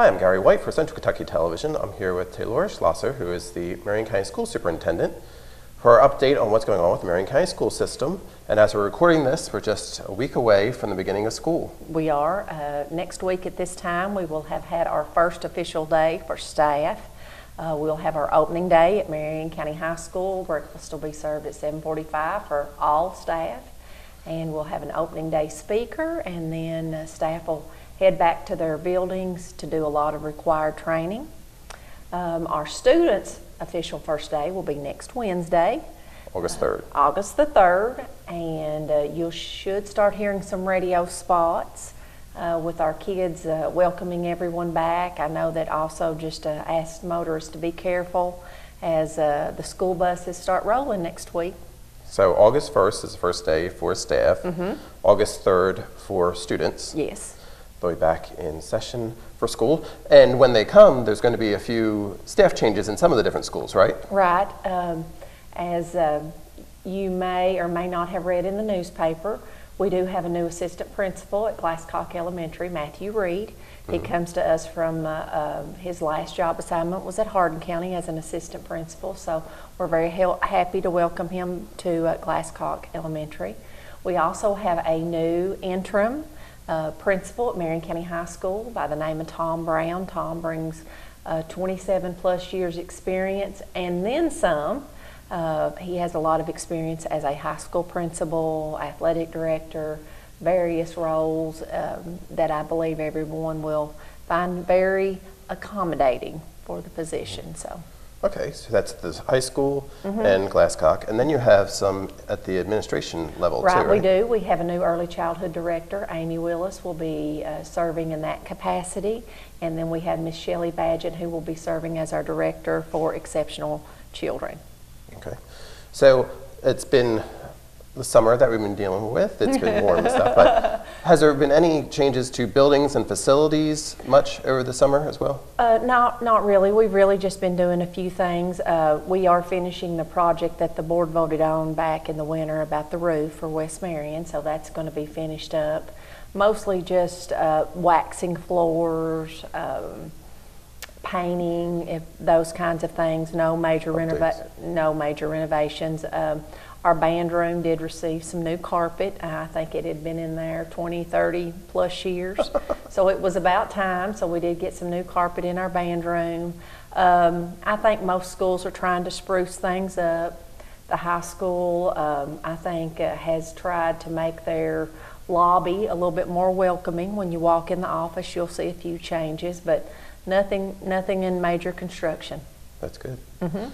Hi, I'm Gary White for Central Kentucky Television. I'm here with Taylor Schlosser, who is the Marion County School Superintendent, for our update on what's going on with the Marion County school system. And as we're recording this, we're just a week away from the beginning of school. We are. Uh, next week at this time, we will have had our first official day for staff. Uh, we'll have our opening day at Marion County High School. Breakfast will be served at 7:45 for all staff, and we'll have an opening day speaker, and then uh, staff will head back to their buildings to do a lot of required training. Um, our students' official first day will be next Wednesday. August 3rd. August the 3rd, and uh, you should start hearing some radio spots uh, with our kids uh, welcoming everyone back. I know that also just uh, asked motorists to be careful as uh, the school buses start rolling next week. So August 1st is the first day for staff. August 3rd for students. Yes. They'll be back in session for school. And when they come, there's going to be a few staff changes in some of the different schools, right? Right. Um, as uh, you may or may not have read in the newspaper, we do have a new assistant principal at Glasscock Elementary, Matthew Reed. He comes to us from uh, uh, his last job assignment was at Hardin County as an assistant principal, so we're very happy to welcome him to uh, Glasscock Elementary. We also have a new interim uh, principal at Marion County High School by the name of Tom Brown. Tom brings uh, 27 plus years experience and then some. Uh, he has a lot of experience as a high school principal, athletic director, various roles um, that I believe everyone will find very accommodating for the position. So, Okay, so that's the high school Mm-hmm. and Glasscock. And then you have some at the administration level right, too, right? we do. We have a new early childhood director. Amy Willis will be uh, serving in that capacity, and then we have Miss Shelley Badgett who will be serving as our director for exceptional children. Okay. So it's been the summer that we've been dealing with. It's been warm and stuff. But has there been any changes to buildings and facilities much over the summer as well? Uh, not, not really. We've really just been doing a few things. Uh, we are finishing the project that the board voted on back in the winter about the roof for West Marion, so that's going to be finished up. Mostly just uh, waxing floors, um, painting, if those kinds of things. No major renova- no major renovations. Um, our band room did receive some new carpet. I think it had been in there 20, 30 plus years. so it was about time. So we did get some new carpet in our band room. Um, I think most schools are trying to spruce things up. The high school, um, I think, uh, has tried to make their lobby a little bit more welcoming. When you walk in the office, you'll see a few changes, but nothing, nothing in major construction. That's good. Mm-hmm.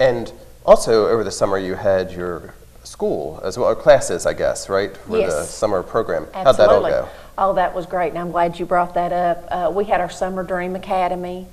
And also over the summer you had your school as well, or classes, I guess, right? For the summer program. How'd that all go? Oh, that was great, and I'm glad you brought that up. Uh, we had our Summer Dream Academy.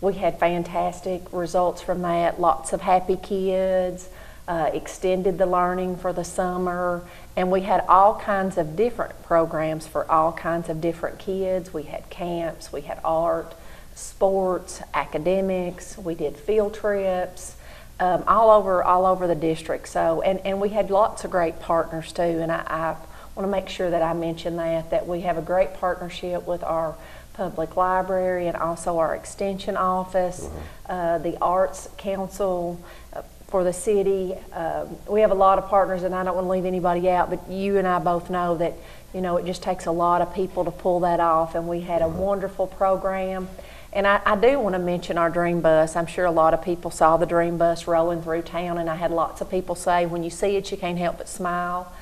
We had fantastic results from that. Lots of happy kids. Uh, extended the learning for the summer, and we had all kinds of different programs for all kinds of different kids. We had camps, we had art, sports, academics. We did field trips um, all over all over the district. So, and, and we had lots of great partners too. And I, I want to make sure that I mention that that we have a great partnership with our public library and also our extension office, uh, the Arts Council. Uh, for the city, um, we have a lot of partners, and I don't want to leave anybody out. But you and I both know that you know it just takes a lot of people to pull that off. And we had a wonderful program. And I, I do want to mention our Dream Bus. I'm sure a lot of people saw the Dream Bus rolling through town, and I had lots of people say, when you see it, you can't help but smile.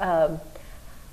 Um,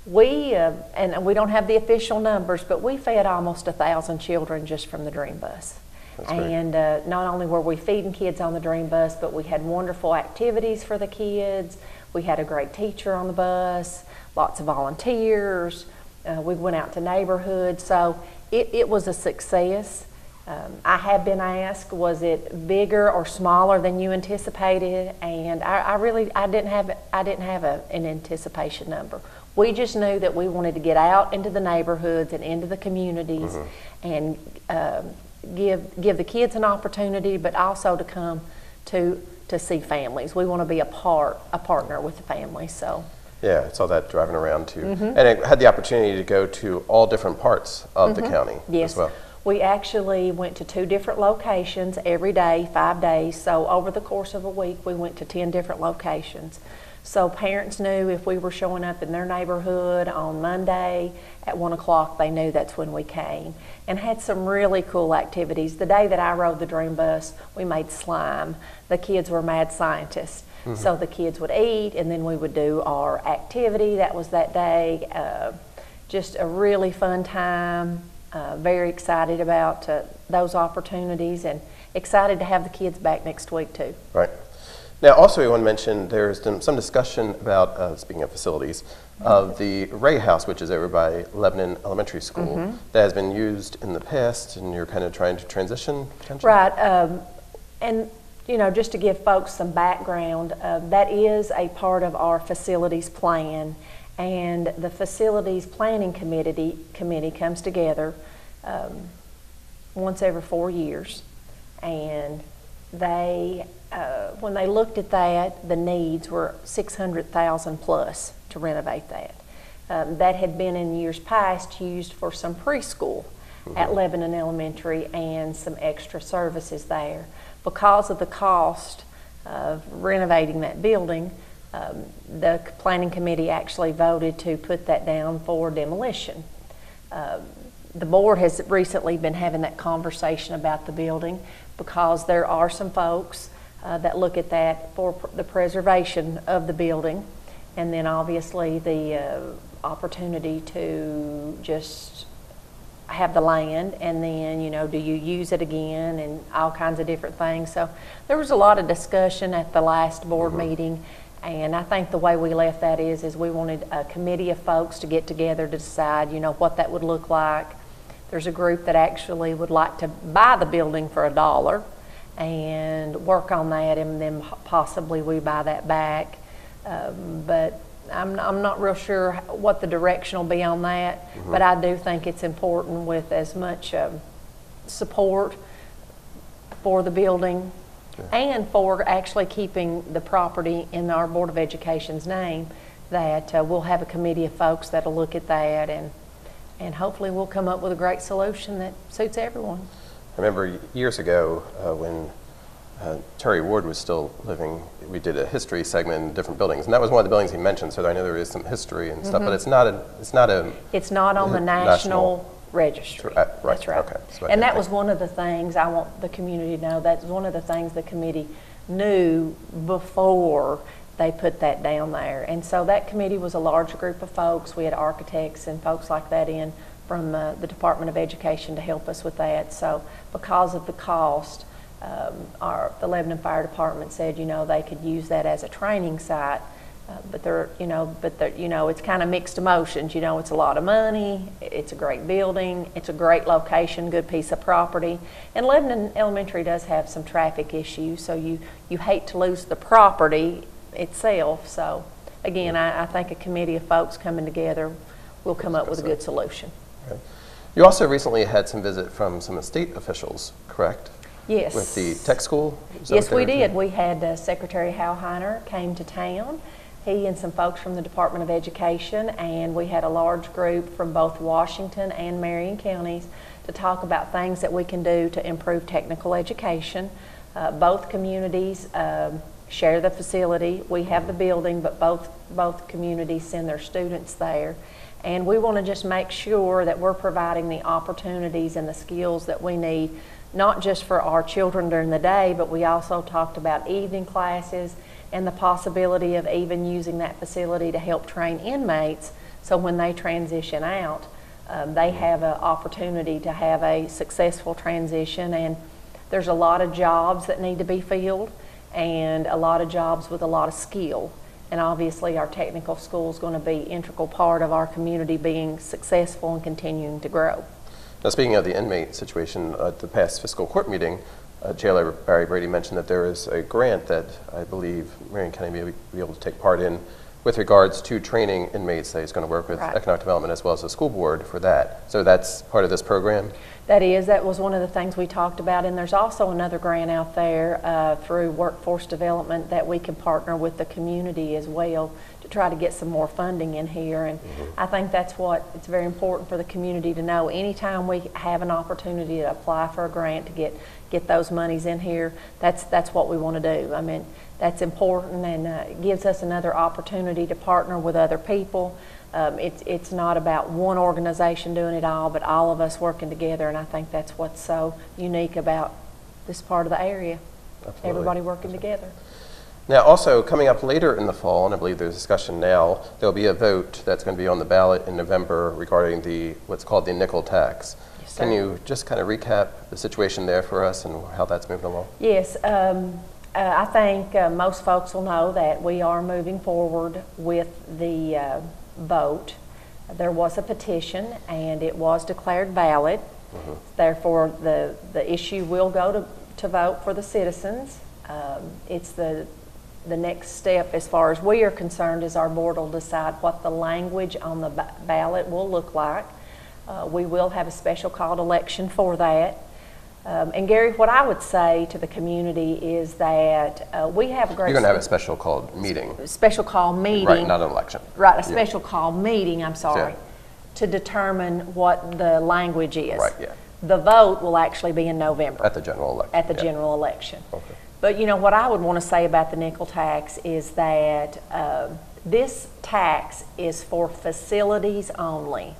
we, uh, and we don't have the official numbers, but we fed almost a thousand children just from the Dream Bus. That's and uh, not only were we feeding kids on the Dream Bus, but we had wonderful activities for the kids. We had a great teacher on the bus, lots of volunteers. Uh, we went out to neighborhoods, so it, it was a success. Um, I have been asked, was it bigger or smaller than you anticipated? And I, I really, I didn't have, I didn't have a, an anticipation number. We just knew that we wanted to get out into the neighborhoods and into the communities, and um, give give the kids an opportunity, but also to come to to see families. We want to be a part a partner with the families. So Yeah, I saw that driving around too. Mm-hmm. And I had the opportunity to go to all different parts of the county yes, as well. We actually went to two different locations every day, five days. So over the course of a week, we went to 10 different locations. So parents knew if we were showing up in their neighborhood on Monday at 1 o'clock, they knew that's when we came. And had some really cool activities. The day that I rode the Dream Bus, we made slime. The kids were mad scientists. So the kids would eat, and then we would do our activity. That was that day. Uh, just a really fun time. Uh, very excited about uh, those opportunities and excited to have the kids back next week too. Right. Now, also, we want to mention there's some discussion about, uh, speaking of facilities, of the Ray House, which is over by Lebanon Elementary School, Mm-hmm. that has been used in the past, and you're kind of trying to transition? Right, um, and you know, just to give folks some background, uh, that is a part of our facilities plan, and the facilities planning committee committee comes together um, once every four years, and they, uh, when they looked at that, the needs were six hundred thousand plus to renovate that. Um, that had been in years past used for some preschool at Lebanon Elementary and some extra services there. Because of the cost of renovating that building, um, the planning committee actually voted to put that down for demolition. Um, the board has recently been having that conversation about the building because there are some folks uh, that look at that for pr- the preservation of the building. And then obviously the uh, opportunity to just have the land and then you know do you use it again and all kinds of different things. So there was a lot of discussion at the last board meeting and i think the way we left that is is we wanted a committee of folks to get together to decide you know what that would look like. There's a group that actually would like to buy the building for a dollar and work on that and then possibly we buy that back. Um, but I'm, I'm not real sure what the direction will be on that, but I do think it's important with as much um, support for the building and for actually keeping the property in our Board of Education's name, that uh, we'll have a committee of folks that'll look at that and, and hopefully we'll come up with a great solution that suits everyone. I remember years ago uh, when uh, Terry Ward was still living, we did a history segment in different buildings, and that was one of the buildings he mentioned. So I know there is some history and stuff, but it's not a, it's not a. It's not on the National- national registry. Right, right, That's right. okay. So And that was one of the things I want the community to know, that's one of the things the committee knew before they put that down there. And so that committee was a large group of folks. We had architects and folks like that in from uh, the Department of Education to help us with that. So because of the cost, um, our, the Lebanon Fire Department said, you know, they could use that as a training site. Uh, but they're, you know, but they're, you know, it's kind of mixed emotions. You know, it's a lot of money. It's a great building. It's a great location, good piece of property. And Lebanon Elementary does have some traffic issues, so you you hate to lose the property itself. So, again, I, I think a committee of folks coming together will come up with a good solution. Right. You also recently had some visit from some state officials, correct? Yes. With the tech school? Yes, we did. We had uh, Secretary Hal Heiner came to town. He and some folks from the Department of Education, and we had a large group from both Washington and Marion counties to talk about things that we can do to improve technical education. Uh, both communities um, share the facility. We have the building, but both both communities send their students there. And we want to just make sure that we're providing the opportunities and the skills that we need, not just for our children during the day, but we also talked about evening classes and the possibility of even using that facility to help train inmates so when they transition out, um, they have an opportunity to have a successful transition. And there's a lot of jobs that need to be filled and a lot of jobs with a lot of skill. And obviously, our technical school is going to be integral part of our community being successful and continuing to grow. Now, speaking of the inmate situation, at the past fiscal court meeting, uh, Jailer Barry Brady mentioned that there is a grant that I believe Marion County may be able to take part in with regards to training inmates that he's going to work with Right. economic development as well as the school board for that. So that's part of this program? That is, that was one of the things we talked about, and there's also another grant out there uh, through Workforce Development that we can partner with the community as well to try to get some more funding in here. And I think that's what, it's very important for the community to know. Anytime we have an opportunity to apply for a grant to get, get those monies in here, that's, that's what we want to do. I mean, that's important and uh, it gives us another opportunity to partner with other people. Um, it's, it's not about one organization doing it all, but all of us working together. And I think that's what's so unique about this part of the area. Absolutely. Everybody working together. Now, also coming up later in the fall, and I believe there's discussion now, there'll be a vote that's going to be on the ballot in November regarding the what's called the nickel tax. Yes, Can you just kind of recap the situation there for us and how that's moving along? Yes, um, uh, I think uh, most folks will know that we are moving forward with the uh, vote. There was a petition and it was declared valid. Therefore, the, the issue will go to, to vote for the citizens. Um, It's the, the next step, as far as we are concerned, is our board will decide what the language on the ba- ballot will look like. Uh, We will have a special called election for that. Um, And Gary, what I would say to the community is that uh, we have a great. You're going to have a special called meeting, Special call meeting. right? Not an election. Right, a Yeah. special call meeting, I'm sorry, Yeah. to determine what the language is. Right, yeah. The vote will actually be in November At the general election. at the yeah. general election. Okay. But you know, what I would want to say about the nickel tax is that um, this tax is for facilities only.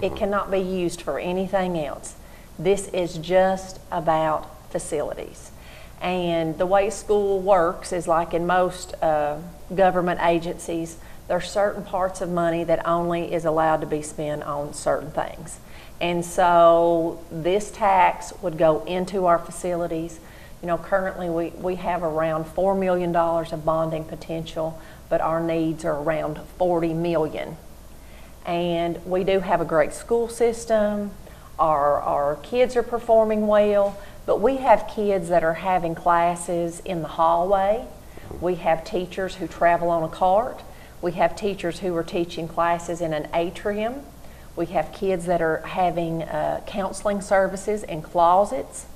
It cannot be used for anything else. This is just about facilities. And the way school works is like in most uh, government agencies, there are certain parts of money that only is allowed to be spent on certain things. And so this tax would go into our facilities. You know, currently we, we have around $4 million of bonding potential, but our needs are around 40 million. And we do have a great school system. Our, our kids are performing well, but we have kids that are having classes in the hallway. We have teachers who travel on a cart. We have teachers who are teaching classes in an atrium. We have kids that are having uh, counseling services in closets.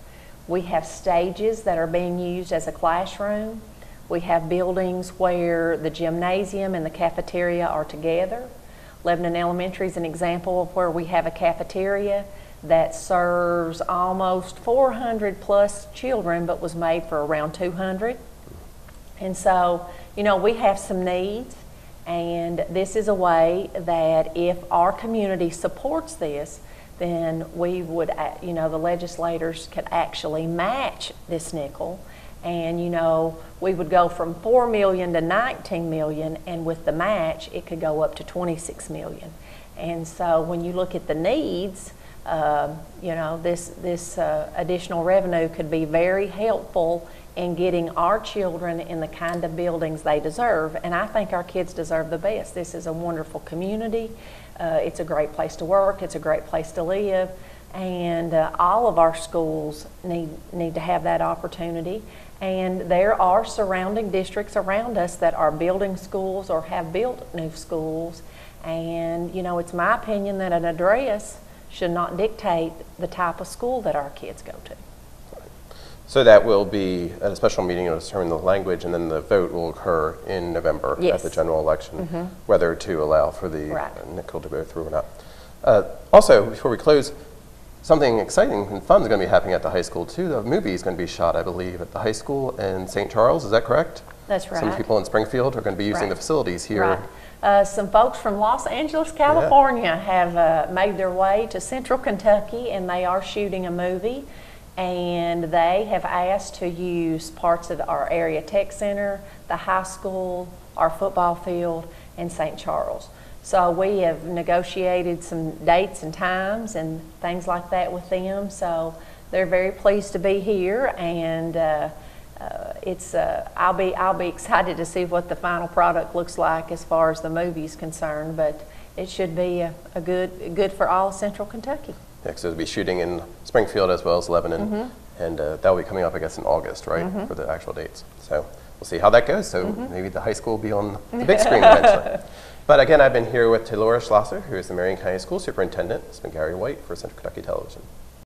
We have stages that are being used as a classroom. We have buildings where the gymnasium and the cafeteria are together. Lebanon Elementary is an example of where we have a cafeteria that serves almost 400 plus children, but was made for around 200. And so, you know, we have some needs, and this is a way that if our community supports this, then we would, you know, the legislators could actually match this nickel. And, you know, we would go from 4 million to 19 million, and with the match, it could go up to 26 million. And so when you look at the needs, um, you know, this, this uh, additional revenue could be very helpful in getting our children in the kind of buildings they deserve. And I think our kids deserve the best. This is a wonderful community. Uh, it's a great place to work. It's a great place to live. And uh, all of our schools need, need to have that opportunity. And there are surrounding districts around us that are building schools or have built new schools. And, you know, it's my opinion that an address should not dictate the type of school that our kids go to. So that will be at a special meeting, it'll determine the language, and then the vote will occur in November at Yes. the general election, whether to allow for the Right. uh, nickel to go through or not. Uh, Also, before we close, something exciting and fun is going to be happening at the high school too. The movie is going to be shot, I believe, at the high school in St. Charles, is that correct? That's right. Some people in Springfield are going to be using the Right. facilities here. Right. Uh, some folks from Los Angeles, California have uh, made their way to central Kentucky and they are shooting a movie. And they have asked to use parts of our area tech center, the high school, our football field, and St. Charles. So we have negotiated some dates and times and things like that with them. So they're very pleased to be here and uh, uh, it's uh, I'll be I'll be excited to see what the final product looks like as far as the movie is concerned. But it should be a, a good good for all Central Kentucky. Yeah, so it'll be shooting in Springfield as well as Lebanon, Mm-hmm. and uh, that will be coming up, I guess, in August, right, for the actual dates. So we'll see how that goes. So Mm-hmm. maybe the high school will be on the big screen eventually. But again, I've been here with Taylor Schlosser, who is the Marion County School Superintendent. It's been Gary White for Central Kentucky Television.